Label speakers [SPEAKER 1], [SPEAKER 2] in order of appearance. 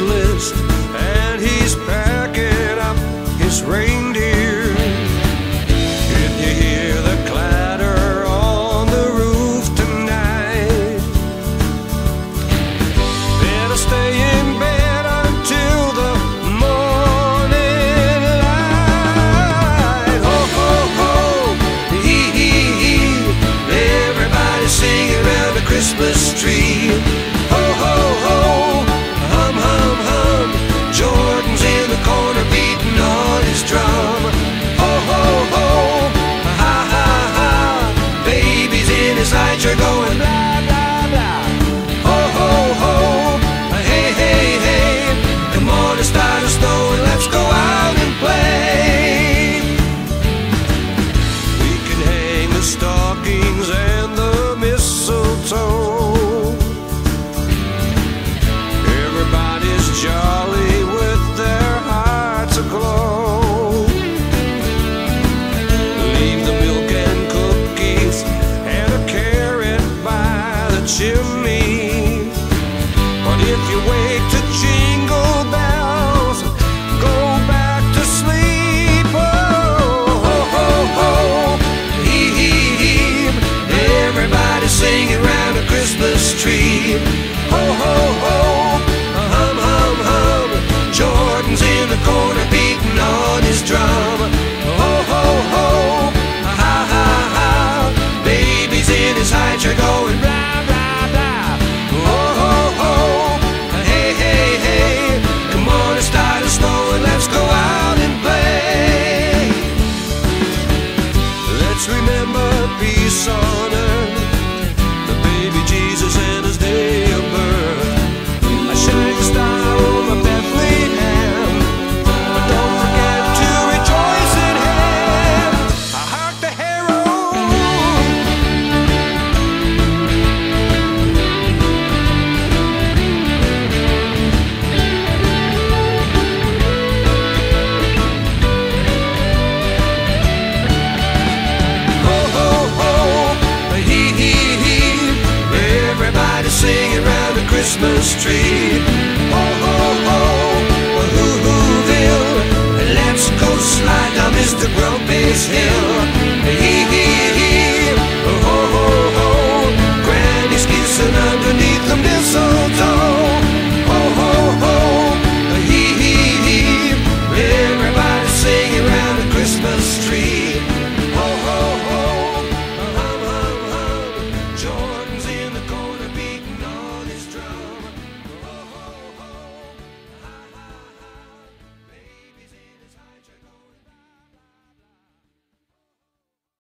[SPEAKER 1] list and he's packing up his range. But if you wake to jingle bells, go back to sleep. Oh, ho, ho, ho. Hee, hee, hee. Christmas tree. Christmas tree. Oh, oh, oh, Hoo Hooville. Let's go slide down Mr. Grumpy's Hill.